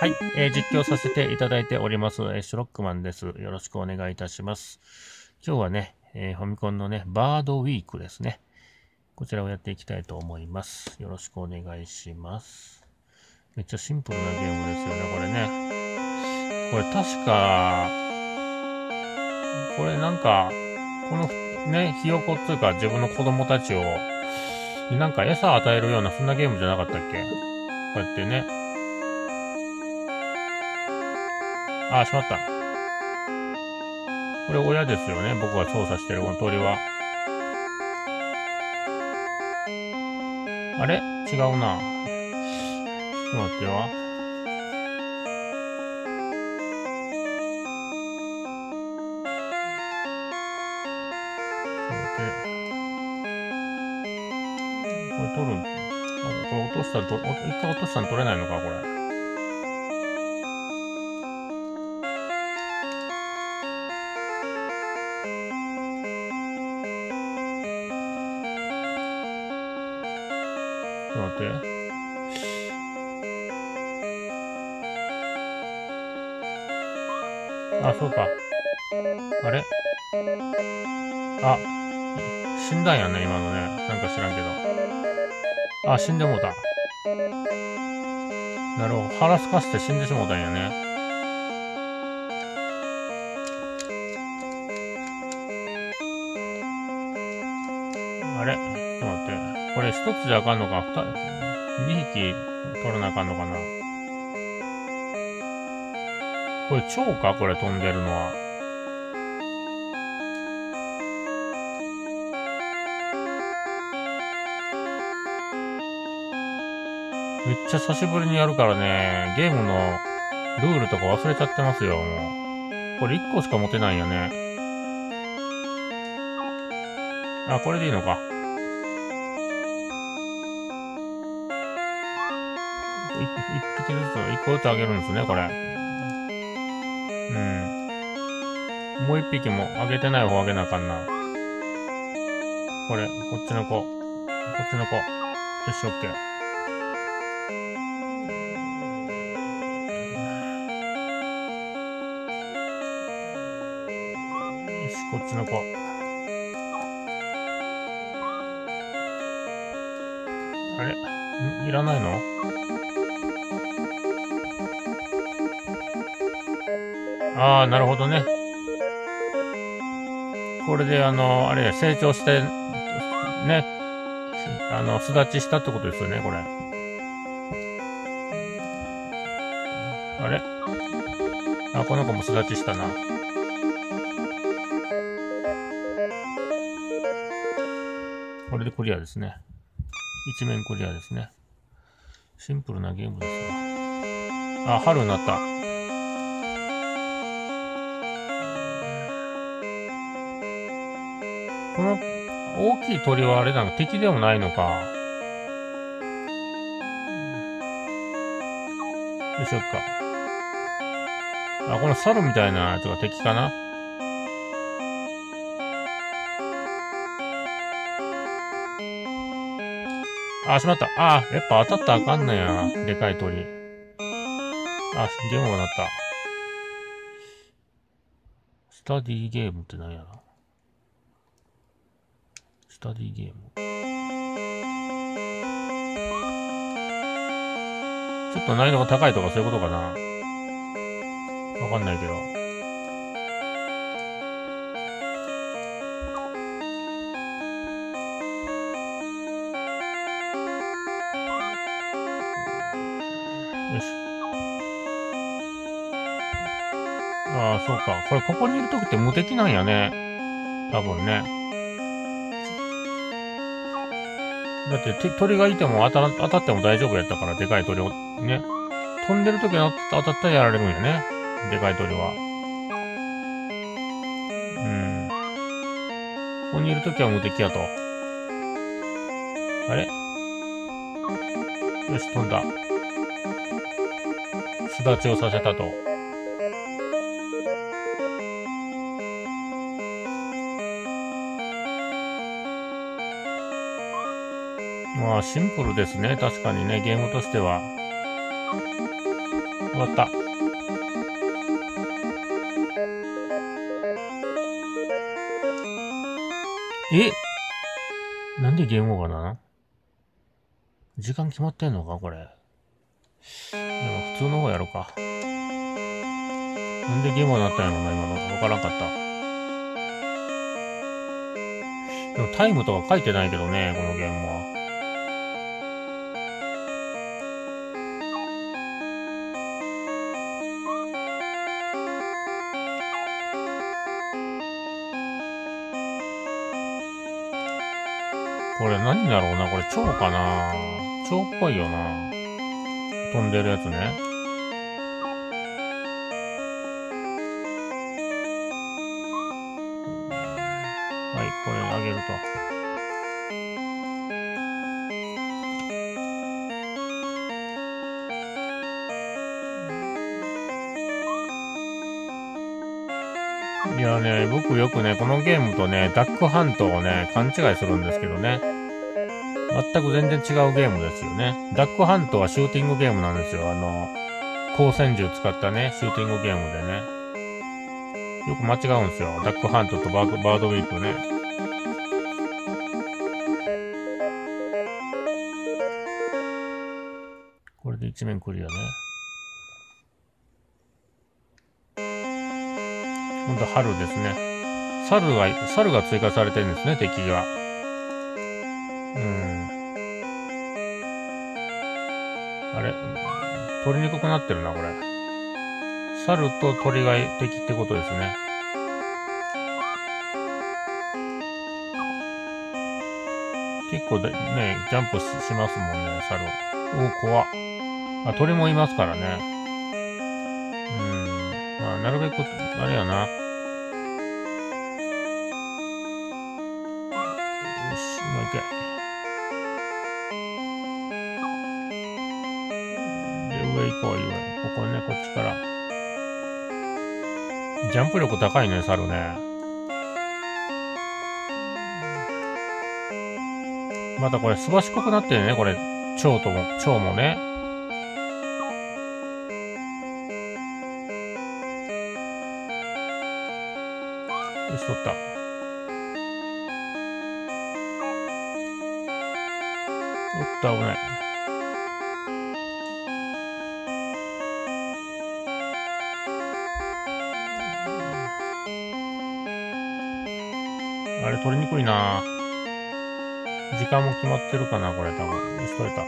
はい、えー、実況させていただいております、えー、シュロックマンです。よろしくお願いいたします。今日はね、えー、ファミコンのね、バードウィークですね。こちらをやっていきたいと思います。よろしくお願いします。めっちゃシンプルなゲームですよね、これね。これ確か、これなんか、このね、ひよこっていうか自分の子供たちを、なんか餌与えるようなそんなゲームじゃなかったっけ？こうやってね。あ、しまった。これ親ですよね。僕が操作してるこの鳥は。あれ？違うな。ちょっと待ってよ。これ取る。これ落としたらと、一回落としたら取れないのか、これ。ちょっと待って。あ、そうか。あれ？あ、死んだんやね、今のね。なんか知らんけど。あ、死んでもうた。なるほど。腹すかして死んでしもうたんやね。あれ？ちょっと待って。これ一つじゃあかんのか？二、二匹取らなあかんのかな？これ蝶か？これ飛んでるのは。めっちゃ久しぶりにやるからね、ゲームのルールとか忘れちゃってますよ、もう。これ1個しか持てないよね。あ、これでいいのか。一匹ずつ、一個ずつあげるんですね、これ。うん。もう一匹もあげてない方あげなあかんな。これ、こっちの子。こっちの子。よし、オッケー。ちの子。あれ？いらないの？ああ、なるほどね。これで、あの、あれ、成長して、ね、あの、巣立ちしたってことですよね、これ。あれ？あ、この子も巣立ちしたな。れでクリアですね。一面クリアですね。シンプルなゲームですわ。あ、春になった。この大きい鳥はあれなんか敵でもないのか。よいしょっか。あ、この猿みたいなやつが敵かなあ、しまった。あ、やっぱ当たったらあかんのや。でかい鳥。あ、ゲームがなった。スタディゲームって何やろタディゲーム。ちょっと難易度が高いとかそういうことかなわかんないけど。よし。ああ、そうか。これ、ここにいるときって無敵なんやね。多分ね。だって鳥がいても当た当たっても大丈夫やったから、でかい鳥を。ね。飛んでる時は当たったらやられるんやね。でかい鳥は。うん。ここにいる時は無敵やと。あれ？よし、飛んだ。巣立ちをさせたと。まあ、シンプルですね。確かにね、ゲームとしては。終わった。え？なんでゲームオーバーなの？時間決まってんのか？これ。でも普通の方やろうか。なんでゲームになったんやろな、今の。わからんかった。でもタイムとか書いてないけどね、このゲームは。これ何だろうなこれ蝶かな蝶っぽいよな。飛んでるやつね。はい、これをあげると。いやね、僕よくね、このゲームとね、ダックハントをね、勘違いするんですけどね。全く全然違うゲームですよね。ダックハントはシューティングゲームなんですよ。あの、光線銃使ったね、シューティングゲームでね。よく間違うんですよ。ダックハントとバードウィークね。これで一面クリアね。ほんと春ですね。猿が、猿が追加されてるんですね、敵が。うん。あれ？取りにくくなってるな、これ。猿と鳥が敵ってことですね。結構でね、ジャンプしますもんね、猿。お怖っ。あ、鳥もいますからね。うんまあ、なるべく、あれやな。よし、もう一回。で、上行こう、ここね、こっちから。ジャンプ力高いね、猿ね。またこれ、すばしっこくなってるね、これ。蝶とも、蝶もね。よし、取った。おっと、危ない。あれ、取りにくいな時間も決まってるかな、これ、多分。よし、取れた。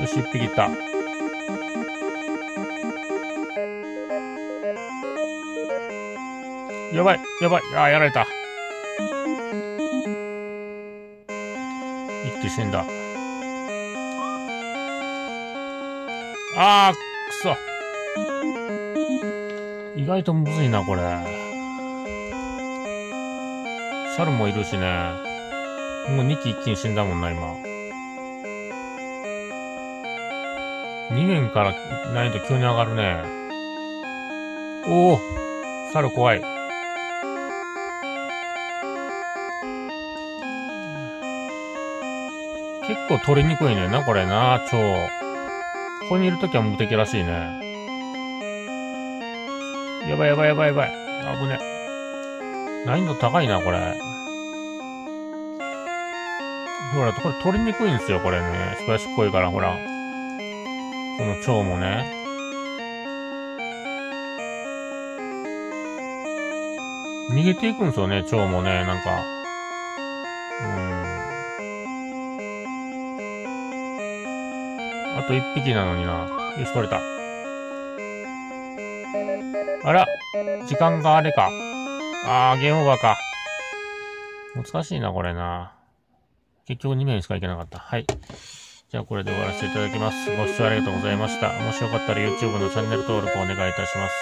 よし、一匹いった。やばい、やばい。ああ、やられた。一気死んだ。あー、くそ。意外とむずいな、これ。猿もいるしね。もう2機一気に死んだもんな、今。2面からないと急に上がるね。おお猿怖い。結構取りにくいねんな、これな、超。ここにいるときは無敵らしいね。やばいやばいやばいやばい。危ね。難易度高いな、これ。ほら、これ取りにくいんですよ、これね。しばしっこいから、ほら。この蝶もね。逃げていくんですよね、蝶もね、なんか。うん。あと一匹なのにな。よし、取れた。あら、時間があれか。あー、ゲームオーバーか。難しいな、これな。結局2名しか行けなかった。はい。じゃあこれで終わらせていただきます。ご視聴ありがとうございました。もしよかったら YouTube のチャンネル登録お願いいたします。